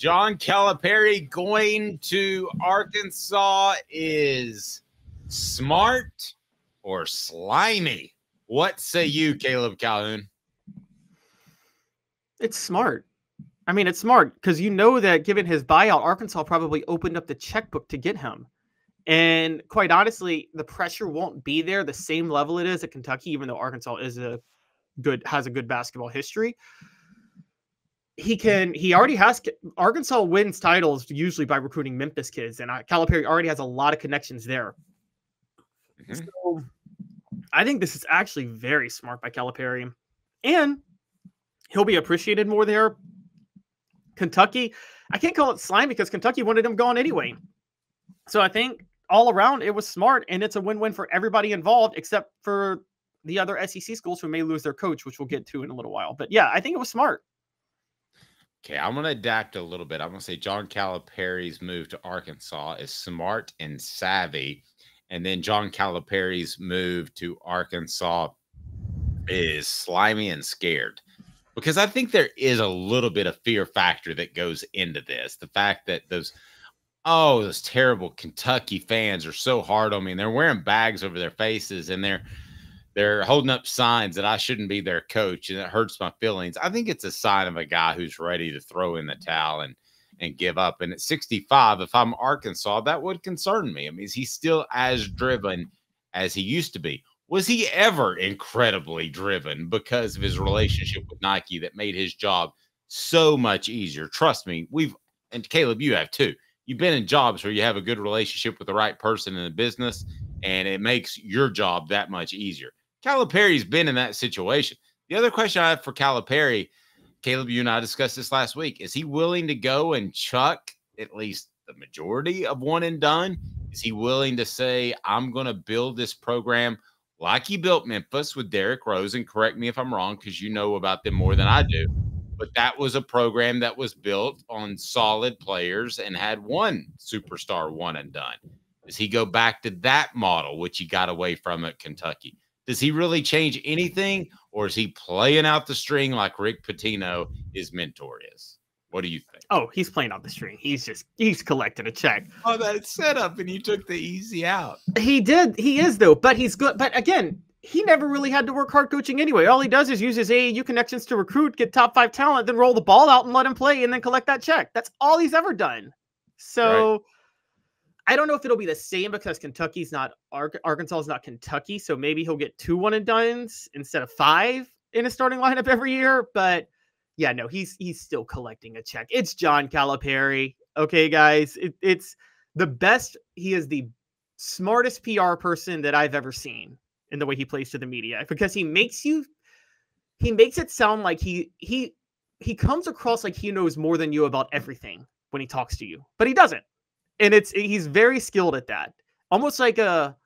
John Calipari going to Arkansas is smart or slimy? What say you, Caleb Calhoun? It's smart. I mean, it's smart because you know that given his buyout, Arkansas probably opened up the checkbook to get him. And quite honestly, the pressure won't be there the same level it is at Kentucky, even though Arkansas is a good has a good basketball history. He can. He already has. Arkansas wins titles usually by recruiting Memphis kids, and Calipari already has a lot of connections there. Mm-hmm. So, I think this is actually very smart by Calipari, and he'll be appreciated more there. Kentucky, I can't call it slime because Kentucky wanted him gone anyway. So I think all around it was smart and it's a win-win for everybody involved except for the other SEC schools who may lose their coach, which we'll get to in a little while. But yeah, I think it was smart. Okay, I'm going to adapt a little bit. I'm going to say John Calipari's move to Arkansas is smart and savvy. And then John Calipari's move to Arkansas is slimy and scared. Because I think there is a little bit of fear factor that goes into this. The fact that those – oh, those terrible Kentucky fans are so hard on me, and they're wearing bags over their faces, and they're they're holding up signs that I shouldn't be their coach, and it hurts my feelings. I think it's a sign of a guy who's ready to throw in the towel and and give up. And at 65, if I'm Arkansas, that would concern me. I mean, is he still as driven as he used to be? Was he ever incredibly driven because of his relationship with Nike that made his job so much easier? Trust me, we've and Caleb, you have too you've been in jobs where you have a good relationship with the right person in the business, and it makes your job that much easier. Calipari's been in that situation. The other question I have for Calipari, Caleb, you and I discussed this last week. Is he willing to go and chuck at least the majority of one and done? Is he willing to say, I'm going to build this program like he built Memphis with Derrick Rose? And correct me if I'm wrong, because you know about them more than I do but that was a program that was built on solid players and had one superstar one and done. Does he go back to that model, which he got away from at Kentucky? Does he really change anything, or is he playing out the string like Rick Pitino, his mentor, is? What do you think? Oh, he's playing out the string. He's just he's collecting a check. Oh, that setup, and you took the easy out. He did. He is though, but he's good. But again, he never really had to work hard coaching anyway. All he does is use his AAU connections to recruit, get top five talent, then roll the ball out and let him play and then collect that check. That's all he's ever done. So right. I don't know if it'll be the same because Kentucky's not Arkansas is not Kentucky. So maybe he'll get two one and duns instead of five in a starting lineup every year. But yeah, no, he's he's still collecting a check. It's John Calipari. Okay, guys. It, it's the best. He is the smartest PR person that I've ever seen in the way he plays to the media because he makes you he makes it sound like he he he comes across like he knows more than you about everything when he talks to you but he doesn't and it's he's very skilled at that almost like a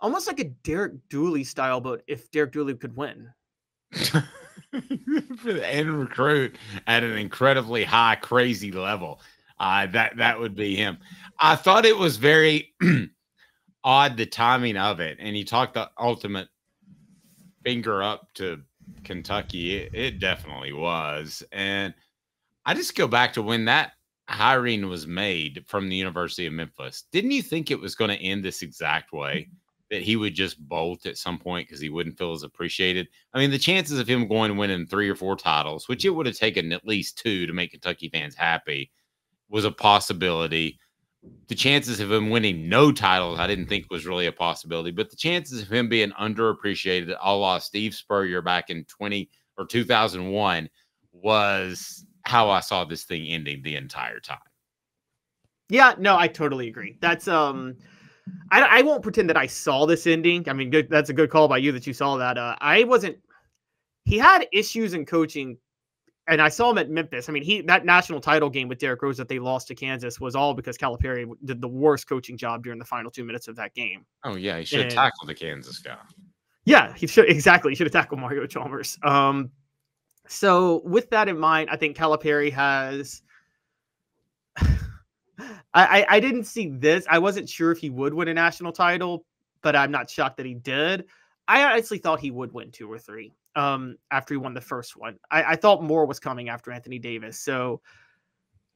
almost like a derek dooley style but if derek dooley could win and recruit at an incredibly high crazy level uh, that that would be him i thought it was very odd the timing of it. And you talked the ultimate finger up to Kentucky. It, it, definitely was. And I just go back to when that hiring was made from the University of Memphis. Didn't you think it was going to end this exact way? Mm-hmm. That he would just bolt at some point because he wouldn't feel as appreciated. I mean, the chances of him going and winning three or four titles, which it would have taken at least two to make Kentucky fans happy, was a possibility the chances of him winning no titles, I didn't think was really a possibility. But the chances of him being underappreciated, a la Steve Spurrier back in 20 or 2001, was how I saw this thing ending the entire time. Yeah, no, I totally agree. That's um, I, I won't pretend that I saw this ending. I mean, good, that's a good call by you that you saw that. Uh, I wasn't. He had issues in coaching and I saw him at Memphis. I mean, he that national title game with Derrick Rose that they lost to Kansas was all because Calipari did the worst coaching job during the final two minutes of that game. Oh yeah, he should have tackled the Kansas guy. Yeah, he should exactly. He should have tackled Mario Chalmers. Um, so with that in mind, I think Calipari has. I, I didn't see this. I wasn't sure if he would win a national title, but I'm not shocked that he did. I honestly thought he would win two or three um, after he won the first one. I, I thought more was coming after Anthony Davis. So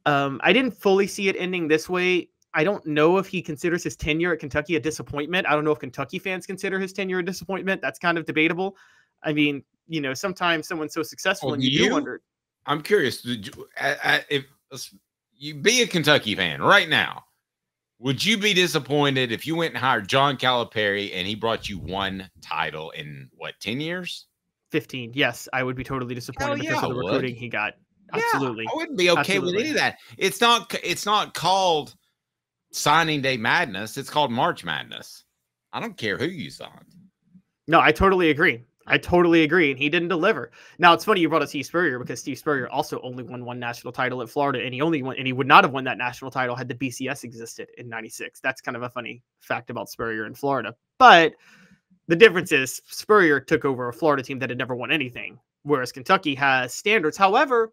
Um, I didn't fully see it ending this way. I don't know if he considers his tenure at Kentucky a disappointment. I don't know if Kentucky fans consider his tenure a disappointment. That's kind of debatable. I mean, you know, sometimes someone's so successful Well, and you, you- do wonder. I'm curious. you- I- I- If you be a Kentucky fan right now, would you be disappointed if you went and hired John Calipari and he brought you one title in what ten years? 15. Yes, I would be totally disappointed because yeah, of the recruiting he got. Yeah, Absolutely. I wouldn't be okay with any of that. It's not. It's not called signing day madness. It's called March Madness. I don't care who you signed. No, I totally agree. I totally agree. And he didn't deliver. Now it's funny you brought up Steve Spurrier because Steve Spurrier also only won one national title at Florida, and he only won and he would not have won that national title had the BCS existed in '96. That's kind of a funny fact about Spurrier in Florida. But the difference is Spurrier took over a Florida team that had never won anything, whereas Kentucky has standards. However,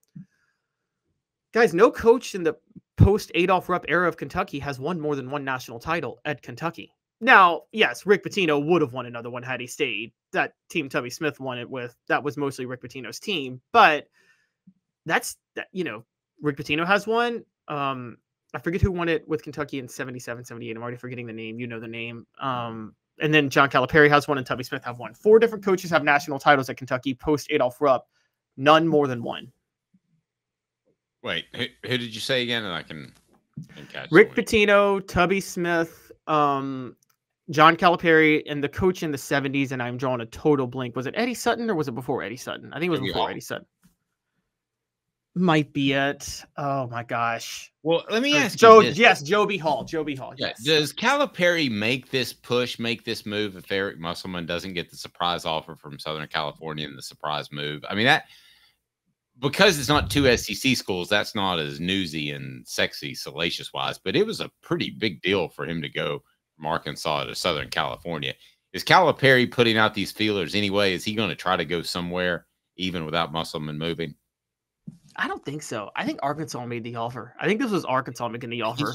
guys, no coach in the post Adolph Rupp era of Kentucky has won more than one national title at Kentucky. Now, yes, Rick Pitino would have won another one had he stayed. That team Tubby Smith won it with. That was mostly Rick Pitino's team, but that's that. You know, Rick Pitino has one. Um, I forget who won it with Kentucky in 77, 78. I'm already forgetting the name. You know the name. Um, and then John Calipari has one, and Tubby Smith have one. Four different coaches have national titles at Kentucky post Adolph Rupp. None more than one. Wait, who, who did you say again? And I can, can catch Rick Pitino, Tubby Smith, um, John Calipari, and the coach in the 70s, and I'm drawing a total blank. Was it Eddie Sutton or was it before Eddie Sutton? I think it was before Hall. Eddie Sutton. Might be it. Oh my gosh. Well, let me ask Joe, yes, Joe B. Hall. Joe B. Hall. Yeah, Yes. Does Calipari make this push, make this move if Eric Musselman doesn't get the surprise offer from Southern California and the surprise move? I mean, that because it's not two SEC schools, that's not as newsy and sexy, salacious wise, but it was a pretty big deal for him to go from Arkansas to Southern California. Is Calipari putting out these feelers anyway? Is he going to try to go somewhere even without Musselman moving? I don't think so. I think Arkansas made the offer. I think this was Arkansas making the offer.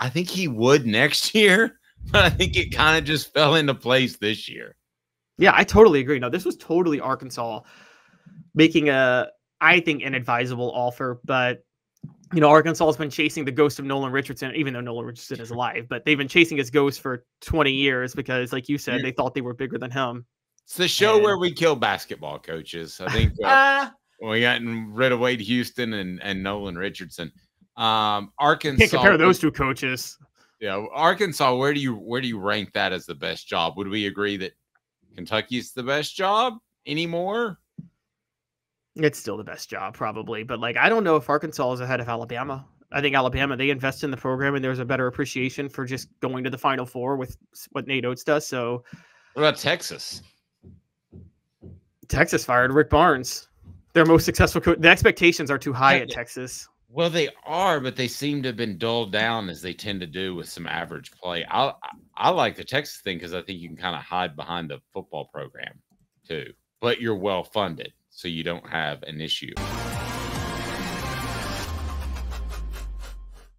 I think he would next year, but I think it kind of just fell into place this year. Yeah, I totally agree. No, this was totally Arkansas making a, I think, an advisable offer. But you know, Arkansas has been chasing the ghost of Nolan Richardson, even though Nolan Richardson is alive. But they've been chasing his ghost for 20 years because, like you said, Yeah. they thought they were bigger than him. It's the show And- where we kill basketball coaches. I think uh, Ah, we got rid of Wade Houston and, and Nolan Richardson. Um, Arkansas. can't compare those two coaches. Yeah, Arkansas. Where do you where do you rank that as the best job? Would we agree that Kentucky's the best job anymore? It's still the best job, probably. But like, I don't know if Arkansas is ahead of Alabama. I think Alabama they invest in the program, and there's a better appreciation for just going to the Final Four with what Nate Oats does. So What about Texas? Texas fired Rick Barnes, their most successful coach. The expectations are too high at. Texas. Well, they are, but they seem to have been dulled down as they tend to do with some average play. I I, I like the Texas thing because I think you can kind of hide behind the football program too, but you're well funded, so you don't have an issue.